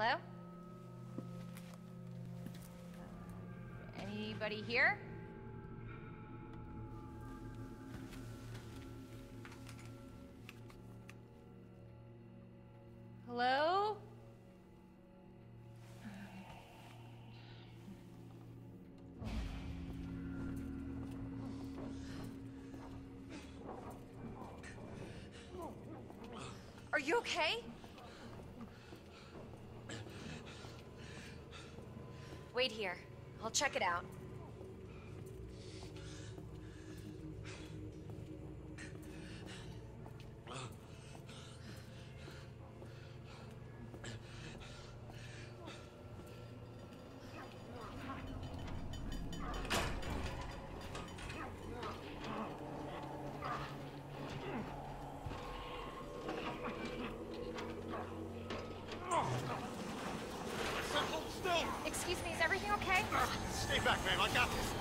Hello? Anybody here? Hello? Are you okay? Wait here. I'll check it out. Still! Excuse everything okay? Stay back, man. I got this.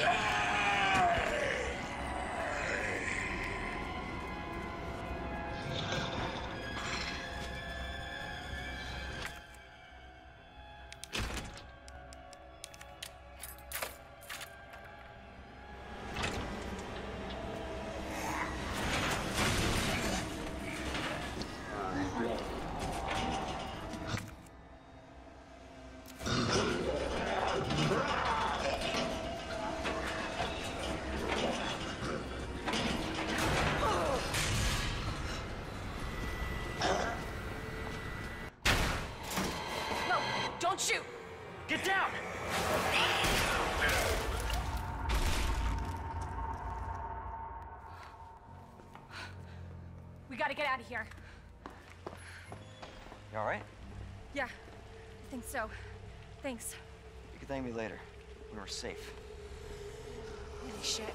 No, so. Thanks. You can thank me later, when we're safe. Holy shit.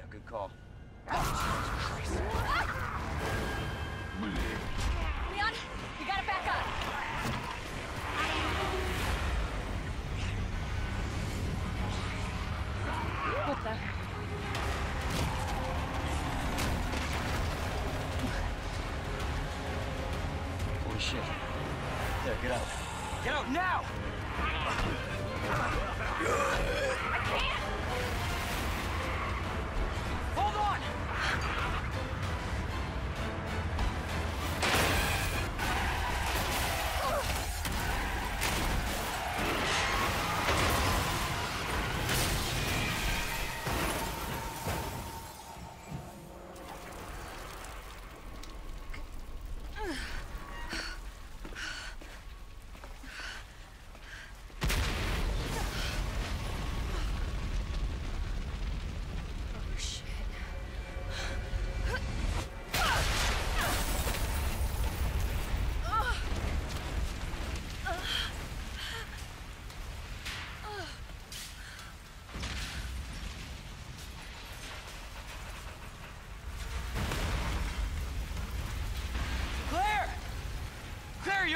Yeah, good call. Leon, you gotta back up. What the? Holy shit. There, get out. Get out now!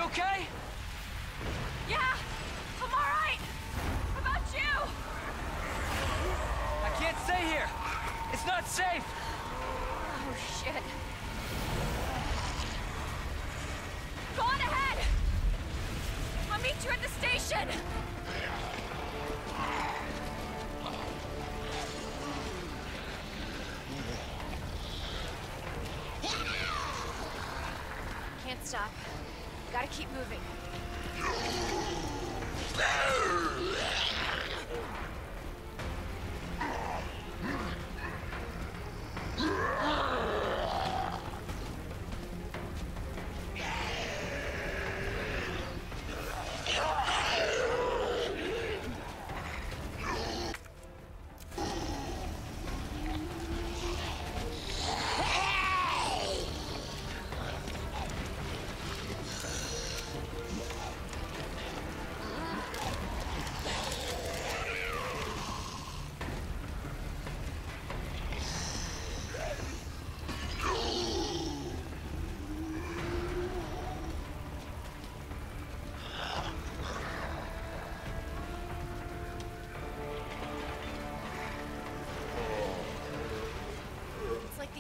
Okay? Yeah, I'm all right. How about you? I can't stay here. It's not safe. Oh shit. Go on ahead. I'll meet you at the station. Can't stop. Gotta keep moving.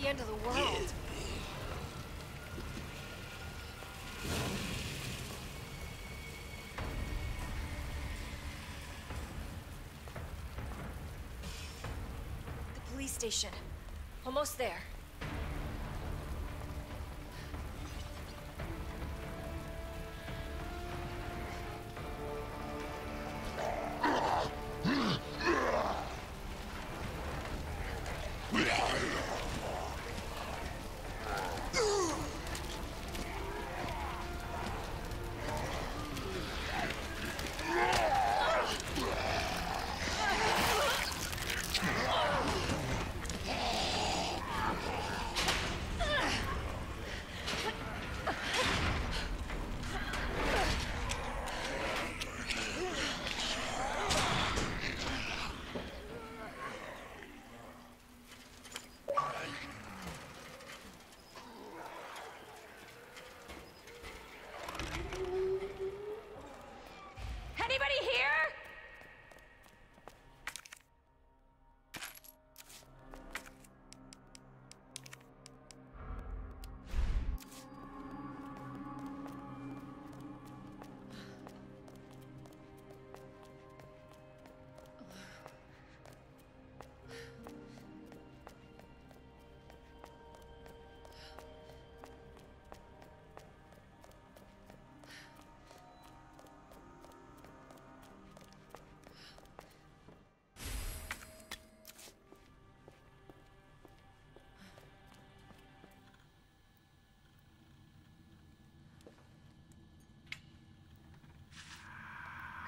The end of the world. The police station. Almost there.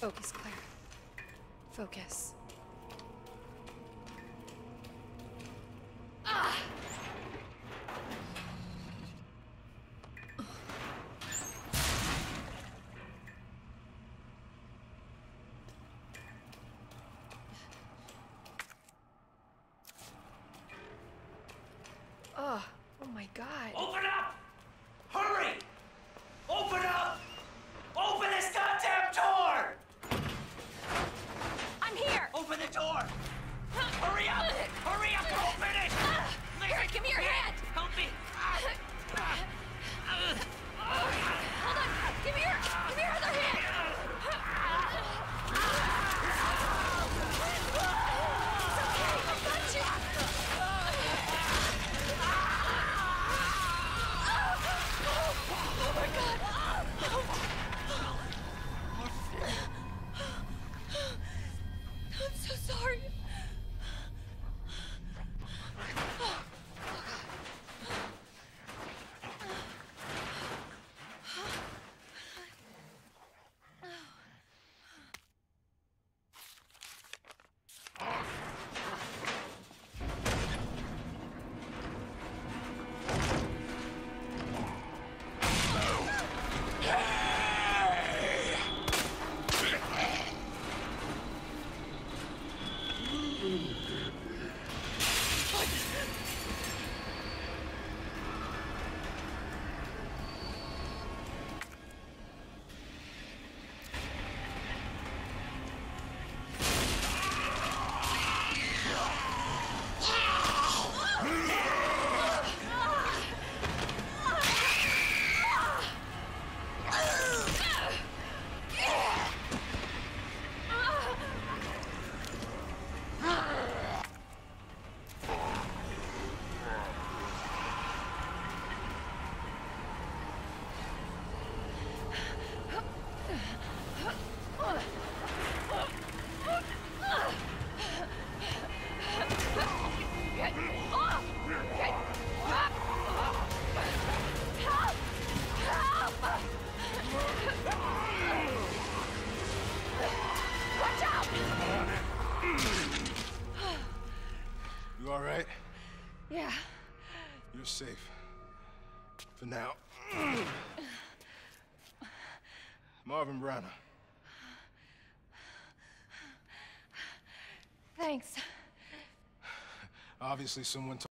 Focus, Claire. Focus. Ah! Oh, oh my god. Open up! Hurry! Open up! Open this goddamn door! I'm here! Open the door! Hurry up! Hurry up! Open it! Here, give me your hand! Obviously, someone.